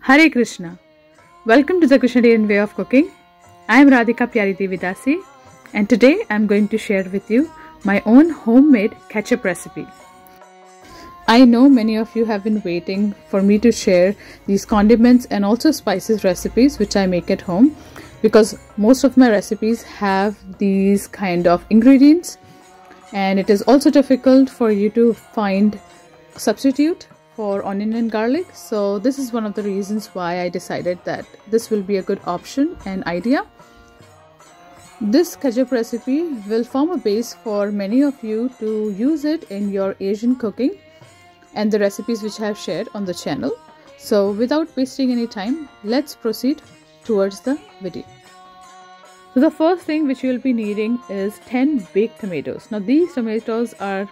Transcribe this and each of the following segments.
Hare Krishna. Welcome to the Krsnatarian way of cooking. I am Radhika Pyari Devidasi and today I am going to share with you my own homemade ketchup recipe. I know many of you have been waiting for me to share these condiments and also spices recipes which I make at home because most of my recipes have these kind of ingredients and it is also difficult for you to find substitute for onion and garlic so this is one of the reasons why I decided that this will be a good option and idea. This ketchup recipe will form a base for many of you to use it in your Asian cooking and the recipes which I have shared on the channel. So without wasting any time, let's proceed towards the video. So the first thing which you will be needing is 10 baked tomatoes. Now these tomatoes are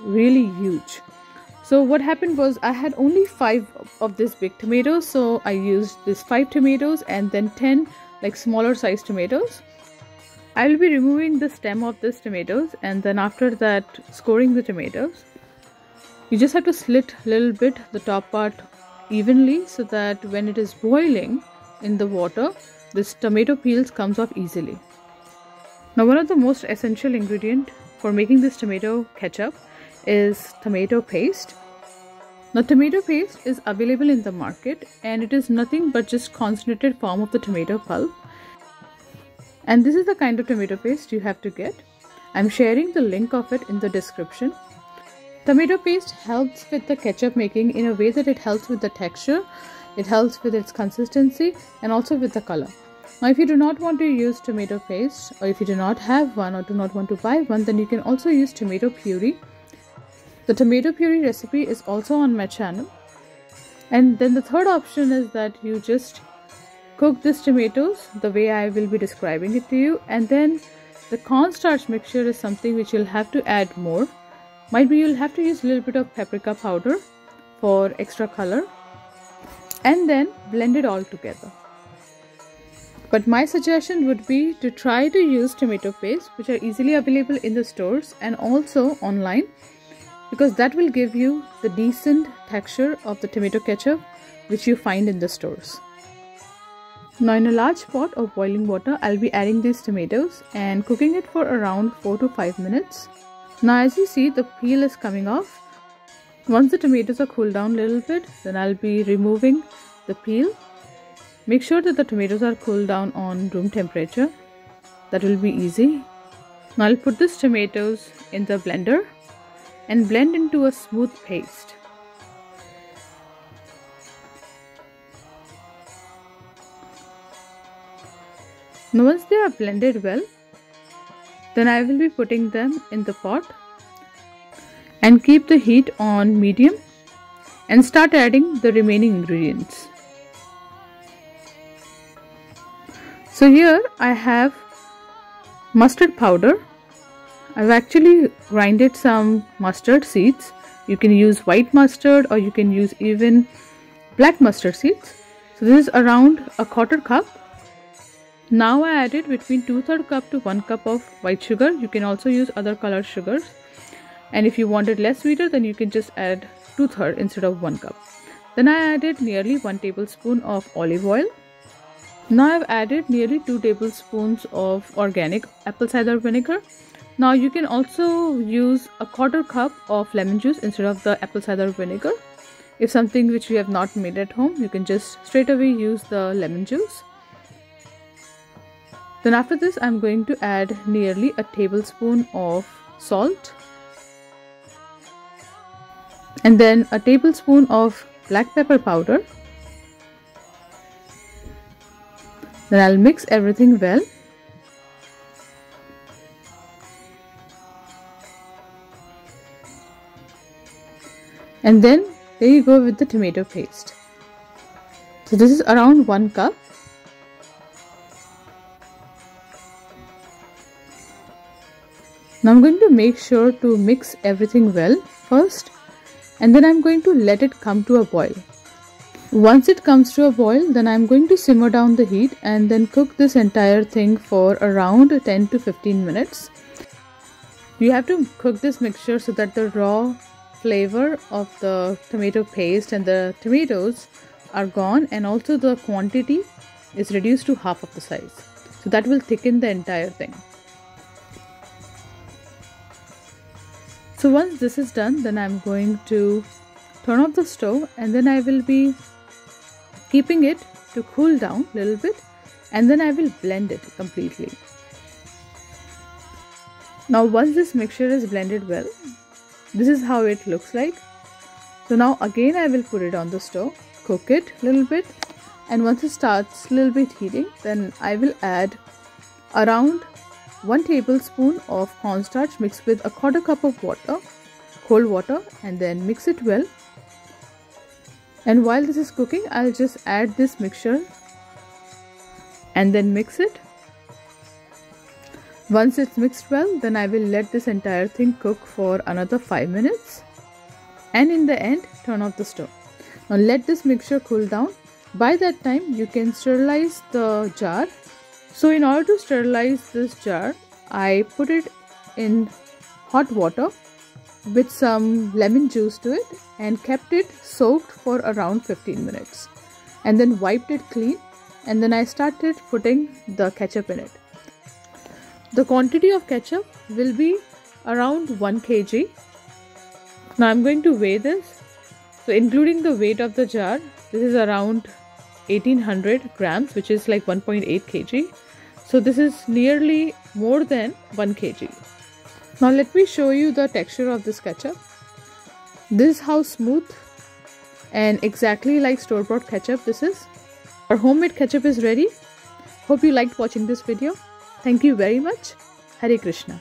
really huge. So what happened was I had only 5 of these big tomatoes. So I used this 5 tomatoes and then 10 like smaller size tomatoes. I will be removing the stem of these tomatoes and then after that scoring the tomatoes you just have to slit a little bit the top part evenly so that when it is boiling in the water this tomato peels comes off easily. Now one of the most essential ingredient for making this tomato ketchup is tomato paste. Now tomato paste is available in the market and it is nothing but just concentrated form of the tomato pulp. And this is the kind of tomato paste you have to get. I'm sharing the link of it in the description. Tomato paste helps with the ketchup making in a way that it helps with the texture, it helps with its consistency and also with the color. Now if you do not want to use tomato paste or if you do not have one or do not want to buy one then you can also use tomato puree. The tomato puree recipe is also on my channel. And then the third option is that you just cook these tomatoes the way I will be describing it to you and then the cornstarch mixture is something which you'll have to add more might be you'll have to use a little bit of paprika powder for extra color and then blend it all together. But my suggestion would be to try to use tomato paste which are easily available in the stores and also online because that will give you the decent texture of the tomato ketchup which you find in the stores. Now in a large pot of boiling water I'll be adding these tomatoes and cooking it for around 4 to 5 minutes. Now as you see the peel is coming off. Once the tomatoes are cooled down a little bit then I'll be removing the peel. Make sure that the tomatoes are cooled down on room temperature. That will be easy. Now I'll put these tomatoes in the blender and blend into a smooth paste. Now once they are blended well, then I will be putting them in the pot and keep the heat on medium and start adding the remaining ingredients. So here I have mustard powder. I've actually grinded some mustard seeds. You can use white mustard or you can use even black mustard seeds. So this is around a quarter cup now I added between 2 3rd cup to 1 cup of white sugar. You can also use other colored sugars. And if you want it less sweeter then you can just add 2 3rd instead of 1 cup. Then I added nearly 1 tablespoon of olive oil. Now I've added nearly 2 tablespoons of organic apple cider vinegar. Now you can also use a quarter cup of lemon juice instead of the apple cider vinegar. If something which you have not made at home, you can just straight away use the lemon juice. Then after this I'm going to add nearly a tablespoon of salt and then a tablespoon of black pepper powder. Then I'll mix everything well. And then there you go with the tomato paste. So this is around 1 cup Now I'm going to make sure to mix everything well first and then I'm going to let it come to a boil. Once it comes to a boil then I'm going to simmer down the heat and then cook this entire thing for around 10 to 15 minutes. You have to cook this mixture so that the raw flavor of the tomato paste and the tomatoes are gone and also the quantity is reduced to half of the size. So that will thicken the entire thing. So once this is done then I'm going to turn off the stove and then I will be keeping it to cool down a little bit and then I will blend it completely. Now once this mixture is blended well, this is how it looks like. So now again I will put it on the stove, cook it a little bit and once it starts a little bit heating then I will add around 1 tablespoon of cornstarch mixed with a quarter cup of water, cold water and then mix it well. And while this is cooking I'll just add this mixture and then mix it once it's mixed well, then I will let this entire thing cook for another 5 minutes. And in the end, turn off the stove. Now let this mixture cool down. By that time, you can sterilize the jar. So in order to sterilize this jar, I put it in hot water with some lemon juice to it and kept it soaked for around 15 minutes and then wiped it clean and then I started putting the ketchup in it. The quantity of ketchup will be around 1 kg. Now I'm going to weigh this. So including the weight of the jar, this is around 1800 grams which is like 1.8 kg. So this is nearly more than 1 kg. Now let me show you the texture of this ketchup. This is how smooth and exactly like store-bought ketchup this is. Our homemade ketchup is ready. Hope you liked watching this video. Thank you very much. Hare Krishna.